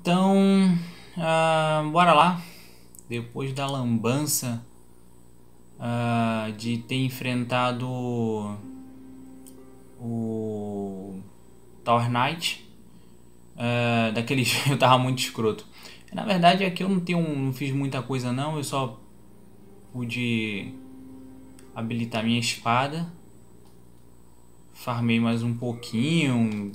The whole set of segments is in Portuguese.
Então, uh, bora lá. Depois da lambança uh, de ter enfrentado o Tower Knight, uh, daquele eu tava muito escroto. Na verdade é que eu não tenho, não fiz muita coisa não, eu só pude habilitar minha espada. Farmei mais um pouquinho,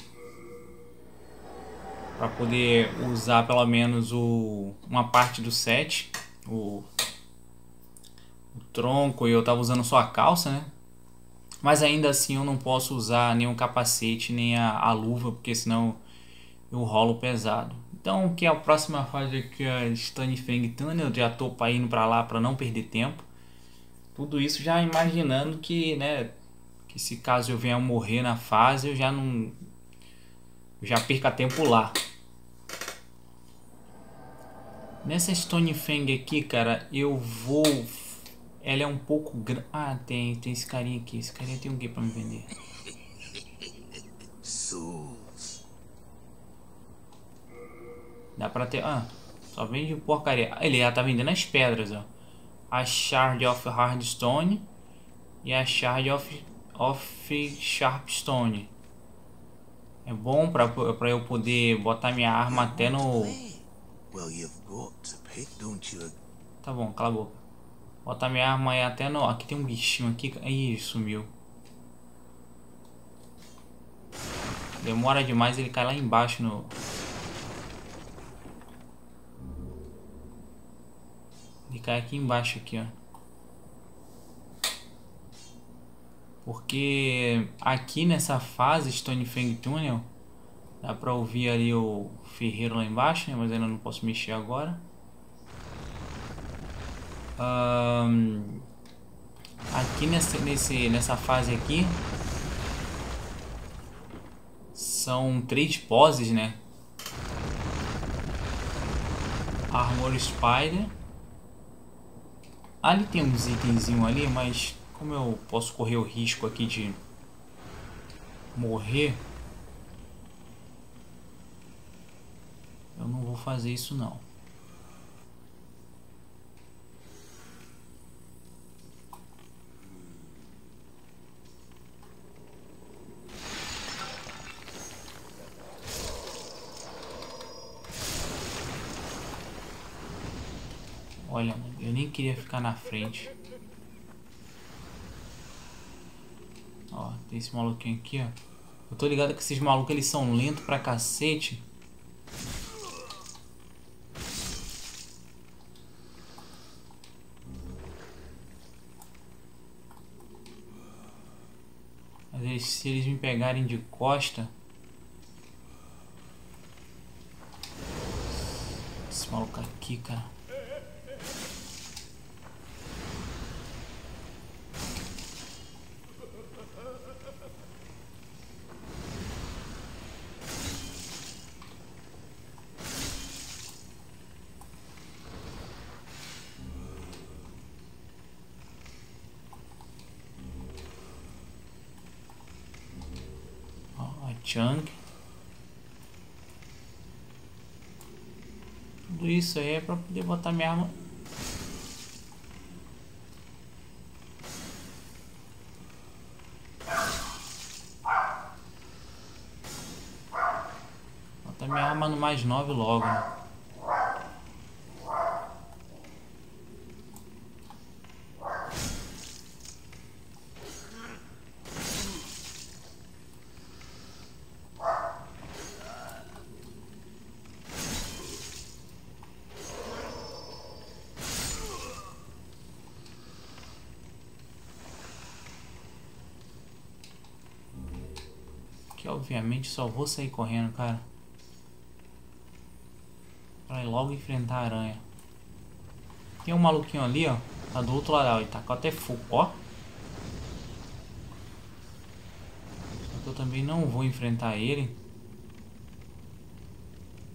para poder usar pelo menos o, uma parte do set, o, o tronco, e eu tava usando só a calça, né? Mas ainda assim eu não posso usar nem o capacete, nem a, a luva, porque senão eu rolo pesado. Então, que é a próxima fase aqui, a Stone Fang Tunnel, eu já tô indo para lá para não perder tempo. Tudo isso já imaginando que, né, que se caso eu venha morrer na fase, eu já não já perca tempo lá. Nessa Stone Fang aqui, cara, eu vou... Ela é um pouco grande... Ah, tem, tem esse carinha aqui. Esse carinha tem um quê pra me vender? Dá pra ter... Ah, só vende porcaria. Ele já tá vendendo as pedras, ó. A Shard of Hardstone e a Shard of, of Sharpstone. É bom pra, pra eu poder botar minha arma até no Well, you've got to pick, don't you? Tá bom, cala a boca. Bota minha arma aí até no... Aqui tem um bichinho aqui. Ih, sumiu. Demora demais, ele cai lá embaixo no... Ele cai aqui embaixo aqui, ó. Porque aqui nessa fase Stonefang Tunnel Dá pra ouvir ali o ferreiro lá embaixo, né? Mas ainda não posso mexer agora. Um, aqui nesse, nesse, nessa fase aqui são três poses, né? Armor Spider. Ali tem uns itenzinhos ali, mas como eu posso correr o risco aqui de morrer, Eu não vou fazer isso não. Olha, eu nem queria ficar na frente. Ó, tem esse maluquinho aqui, ó. Eu tô ligado que esses malucos eles são lentos pra cacete. Se eles me pegarem de costa. Esse maluco aqui, cara. Tudo isso aí é para poder botar minha arma. Botar minha arma no mais 9 logo, né? Obviamente só vou sair correndo, cara. Pra ir logo enfrentar a aranha. Tem um maluquinho ali, ó. Tá do outro lado, ó. Tá com até fogo, ó. Só que eu também não vou enfrentar ele.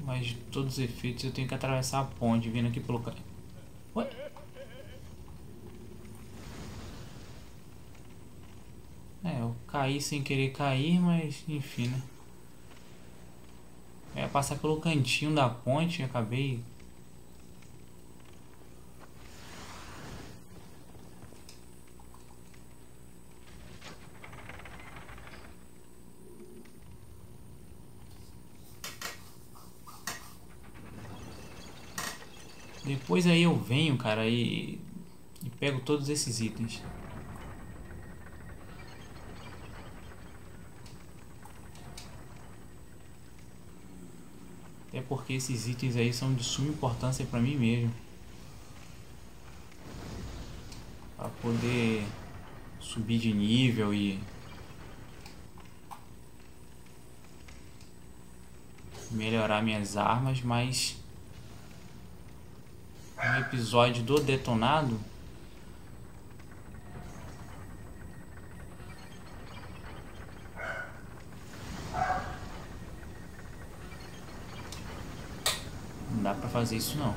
Mas de todos os efeitos eu tenho que atravessar a ponte vindo aqui pelo... Ué? Eu caí sem querer cair, mas enfim, né? É, passar pelo cantinho da ponte e acabei Depois aí eu venho, cara, e, e pego todos esses itens. Até porque esses itens aí são de suma importância para mim mesmo. Para poder subir de nível e melhorar minhas armas, mas no episódio do detonado não dá pra fazer isso não.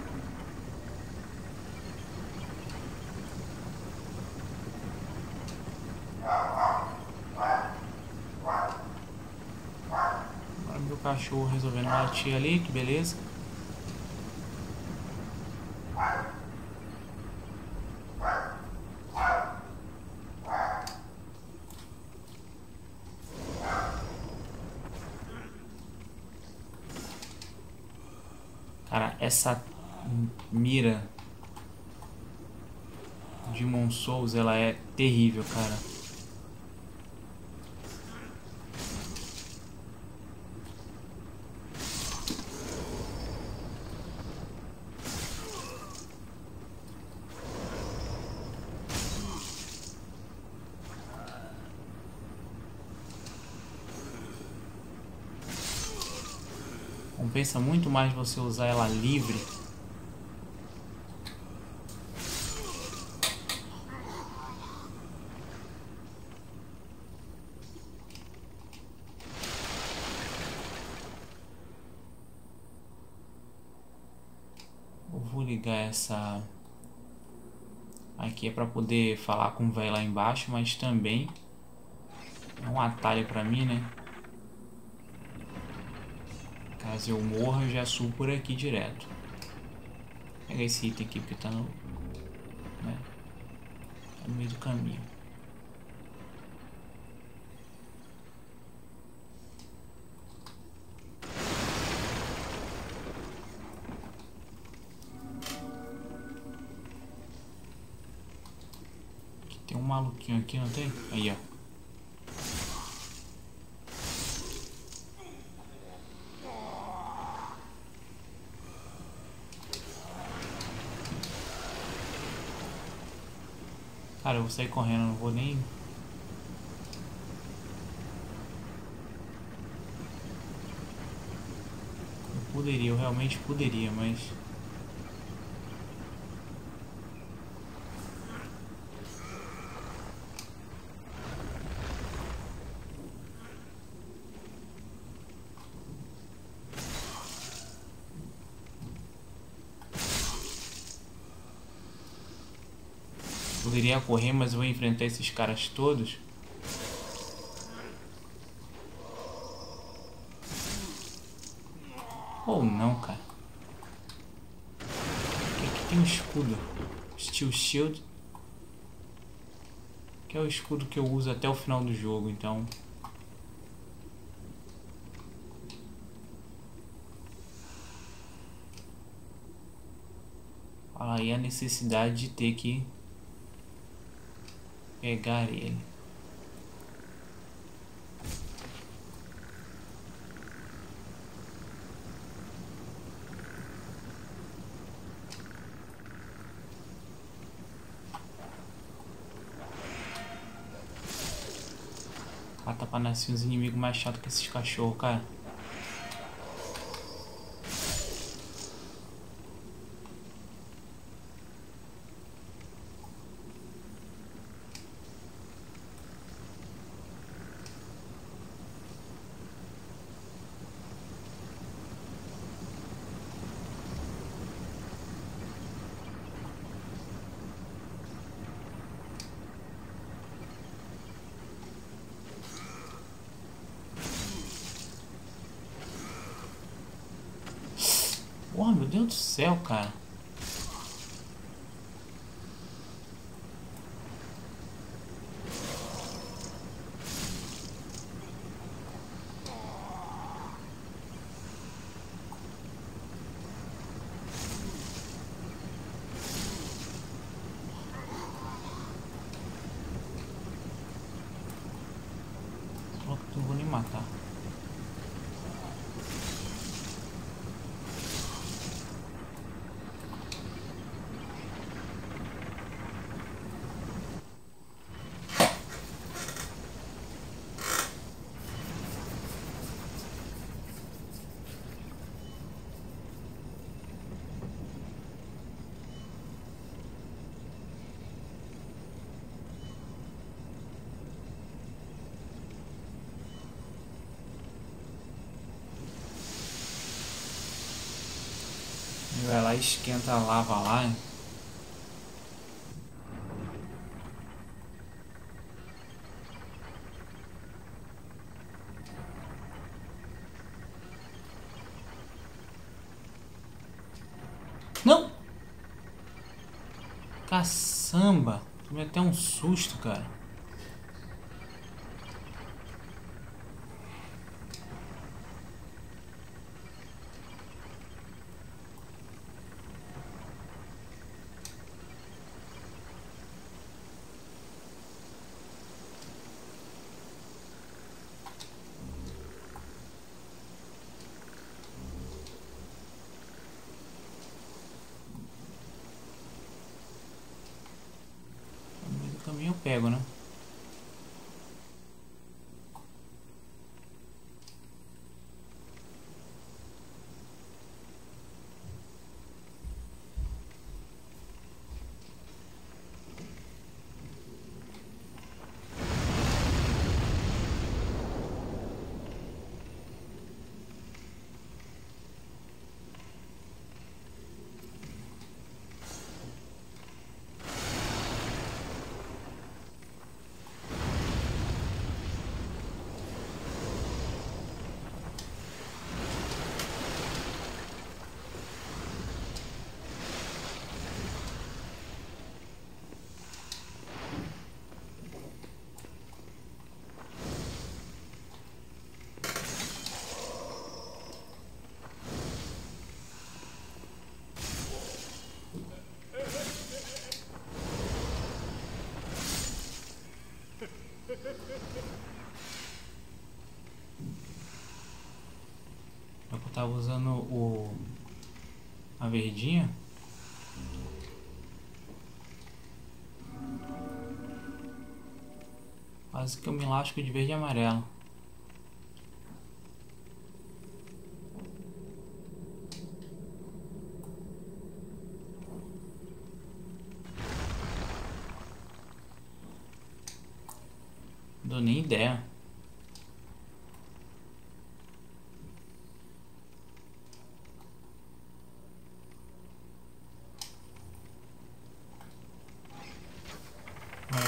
Agora meu cachorro resolvendo latir ali, que beleza essa mira de Mon Souls, ela é terrível, cara. Compensa muito mais você usar ela livre. Eu vou ligar essa aqui é para poder falar com o velho lá embaixo, mas também é um atalho para mim, né? Caso eu morra, já subo por aqui direto. Vou pegar esse item aqui porque tá no, né, tá no meio do caminho. Aqui tem um maluquinho aqui, não tem? Aí, ó. Cara, eu vou sair correndo, não vou nem... Eu poderia, eu realmente poderia, mas... Poderia correr, mas eu vou enfrentar esses caras todos. Ou não, cara. Aqui tem um escudo. Steel Shield. Que é o escudo que eu uso até o final do jogo, então... Aí a necessidade de ter que pegar ele. Mata pra nascer uns inimigos mais chatos que esses cachorros, cara. Deus do céu, cara. Não vou nem matar. Esquenta a lava lá. Não! Caçamba! Tomei até um susto, cara. No meio do caminho eu tava usando o. a verdinha. Quase que eu me lasco de verde e amarelo. Não dou nem ideia.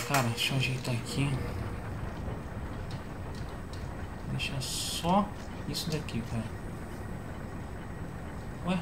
Cara, deixa eu ajeitar aqui. Deixa só isso daqui, cara. Ué?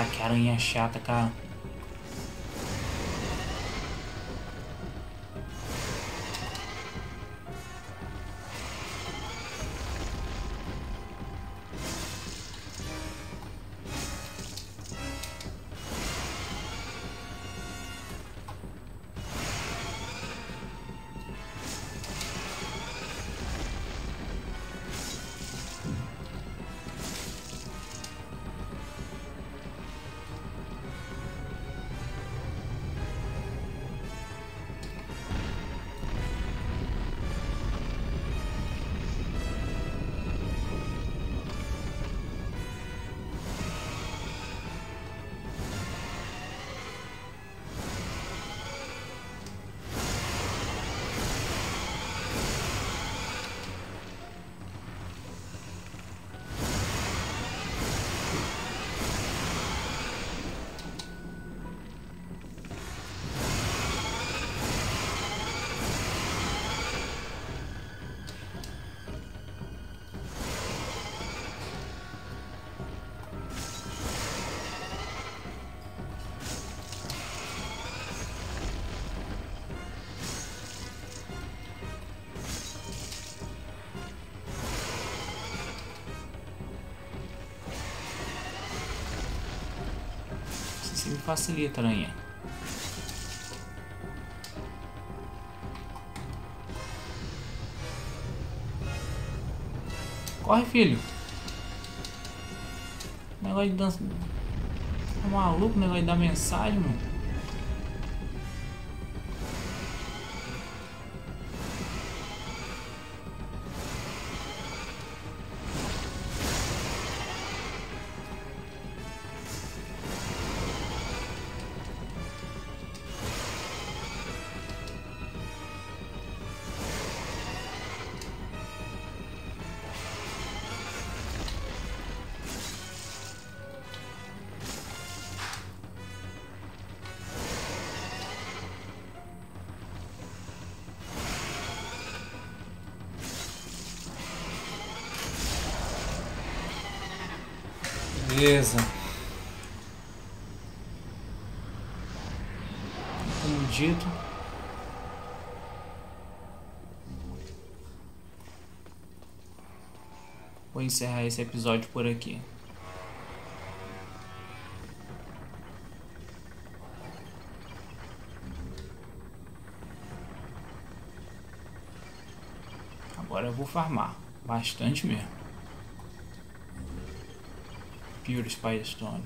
Ah, que aranha chata, cara. Facilita, aranha. Corre, filho. Negócio de dança. Tá maluco o negócio de dar mensagem, mano. Beleza. Como dito. Vou encerrar esse episódio por aqui. Agora eu vou farmar. Bastante mesmo. Pure Spy Stone.